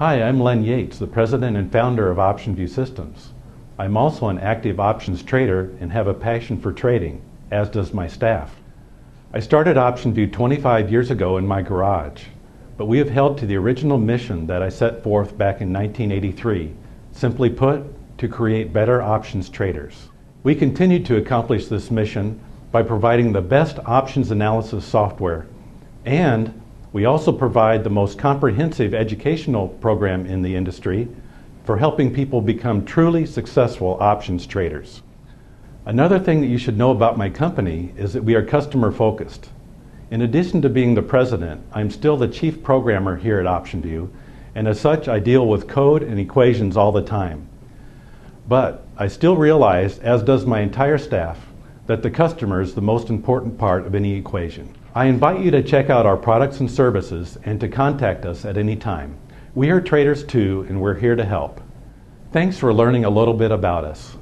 Hi, I'm Len Yates, the president and founder of OptionVue Systems. I'm also an active options trader and have a passion for trading, as does my staff. I started OptionVue 25 years ago in my garage, but we have held to the original mission that I set forth back in 1983, simply put, to create better options traders. We continue to accomplish this mission by providing the best options analysis software and we also provide the most comprehensive educational program in the industry for helping people become truly successful options traders. Another thing that you should know about my company is that we are customer focused. In addition to being the president, I'm still the chief programmer here at OptionVue, and as such, I deal with code and equations all the time. But I still realize, as does my entire staff, that the customer is the most important part of any equation. I invite you to check out our products and services and to contact us at any time. We are traders too, and we're here to help. Thanks for learning a little bit about us.